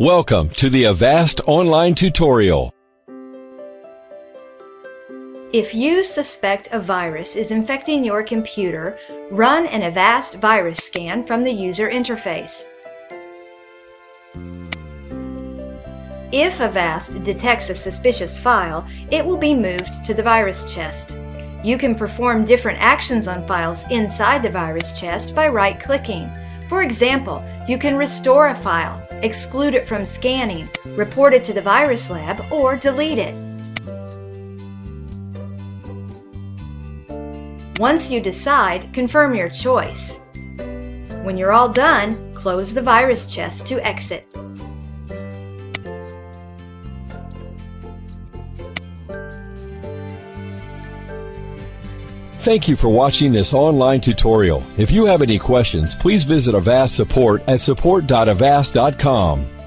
Welcome to the Avast online tutorial. If you suspect a virus is infecting your computer, run an Avast virus scan from the user interface. If Avast detects a suspicious file, it will be moved to the virus chest. You can perform different actions on files inside the virus chest by right-clicking. For example, you can restore a file, exclude it from scanning, report it to the virus lab, or delete it. Once you decide, confirm your choice. When you're all done, close the virus chest to exit. Thank you for watching this online tutorial. If you have any questions, please visit Avast support at support.avast.com.